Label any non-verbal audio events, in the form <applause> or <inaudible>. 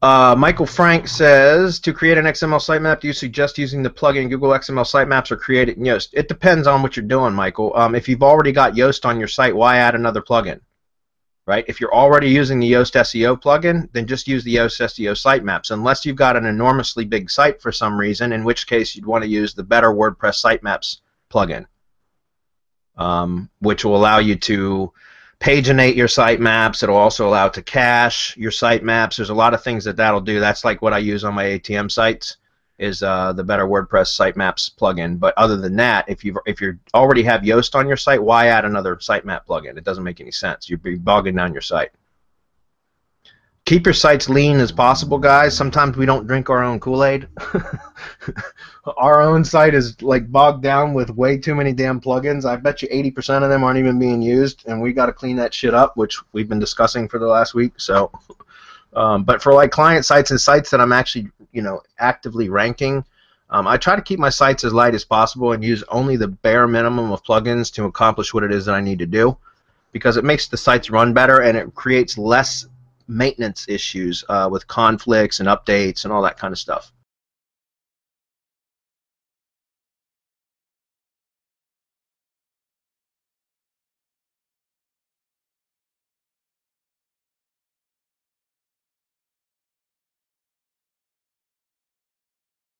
Uh, Michael Frank says to create an XML sitemap, do you suggest using the plugin Google XML Sitemaps or create it in Yoast? It depends on what you're doing, Michael. Um, if you've already got Yoast on your site, why add another plugin? Right? If you're already using the Yoast SEO plugin, then just use the Yoast SEO sitemaps. Unless you've got an enormously big site for some reason, in which case you'd want to use the better WordPress sitemaps plugin, um, which will allow you to paginate your sitemaps. It'll also allow to cache your sitemaps. There's a lot of things that that'll do. That's like what I use on my ATM sites is uh, the Better WordPress Sitemaps plugin. But other than that, if you if you already have Yoast on your site, why add another sitemap plugin? It doesn't make any sense. You'd be bogging down your site. Keep your sites lean as possible, guys. Sometimes we don't drink our own Kool-Aid. <laughs> our own site is like bogged down with way too many damn plugins. I bet you 80% of them aren't even being used, and we got to clean that shit up, which we've been discussing for the last week. So, <laughs> um, but for like client sites and sites that I'm actually, you know, actively ranking, um, I try to keep my sites as light as possible and use only the bare minimum of plugins to accomplish what it is that I need to do, because it makes the sites run better and it creates less maintenance issues uh, with conflicts and updates and all that kind of stuff.